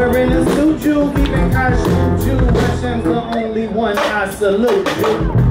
Wearing a suit, you even costume, you. Russian's the only one I salute you.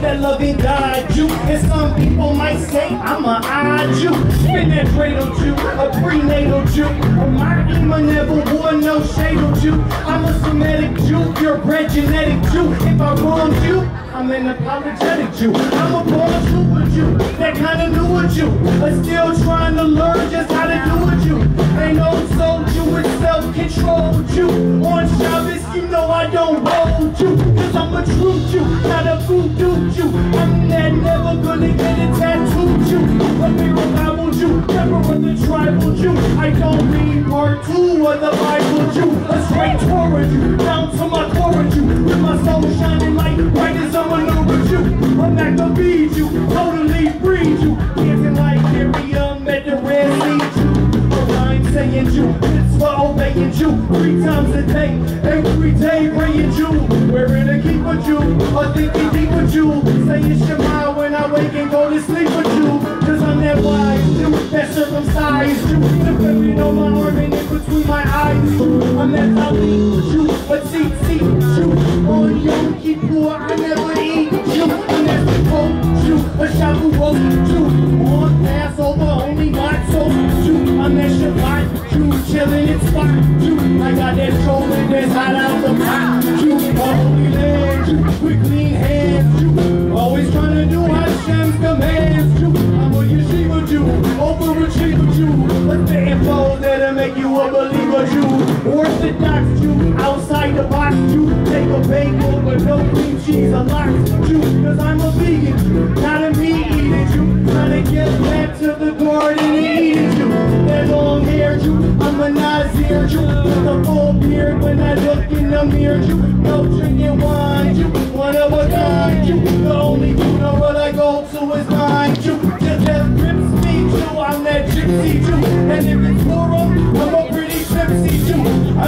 That loving God Jew. And some people might say I'm a odd Jew. Been that cradle Jew, a prenatal Jew. My Ima never wore no shade of Jew. I'm a Semitic Jew, purebred genetic Jew. If I wronged you, I'm an apologetic Jew. I'm a born super Jew, that kinda knew a Jew. But still trying to learn just how to do a Jew. Ain't no soul Jew, it's self-control Jew. On Shabbos, you know I don't hold you. Cause I'm a true Jew, not a voodoo Jew. I'm that never gonna get a tattoo Jew. A real Bible Jew, never of the tribal Jew. I don't read part two of the Bible Jew. A straight Torah Jew, down to my core you. With my soul shining like bright as a maneuver you. I'm not gonna be you, totally free you. Dancing like Miriam at the Red Sea. I'm saying Jew, it's for obeying Jew. Three times a day, every day praying Jew. Wearing a kippah Jew, a thinking deeper Jew. Saying Shema when I wake and go to sleep with you. Cause I'm that wise Jew, that circumcised Jew. The buried on my arm and in between my eyes. I'm that tallit Jew, a tzitzit Jew. On Yom Kippur, I never eat Jew. I'm that Sukkot Jew, a Shavuot Jew. On Passover, only not so Jew. I'm that Shabbat you, chillin' in spot you. I got that cholent that's hot out the pot Jew. A a believer Jew? Orthodox Jew, outside the box Jew. Take a bagel with no cream cheese, a lot Jew. Cause I'm a vegan Jew, not a meat eating Jew. Trying to get back to the garden and eat it Jew. That long hair Jew, I'm a Nazir Jew. With a full beard when I look in the mirror Jew. No drinking wine Jew, one of a kind Jew. The only funeral I go to is mine Jew. Just that grips me Jew, I'm that gypsy Jew. And if it's moral, I'm a.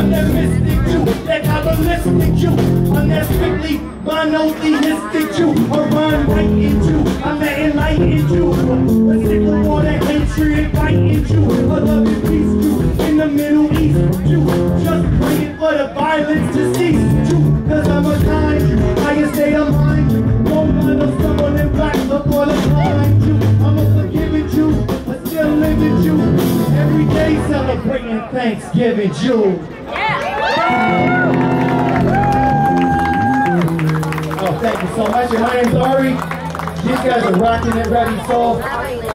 I'm that mystic Jew, that Kabbalistic Jew. I'm that strictly monotheistic Jew. A run right into, I'm that enlightened Jew. A sickle for that hatred fighting Jew. A loving peace Jew in the Middle East Jew. Just praying for the violence to cease Jew. Cause I'm a kind Jew, highest state of mind Jew. Won't mind of someone in black before the Thanksgiving Jew. Yeah. Oh, thank you so much. And my name's Ari. These guys are rocking it, ready, soul.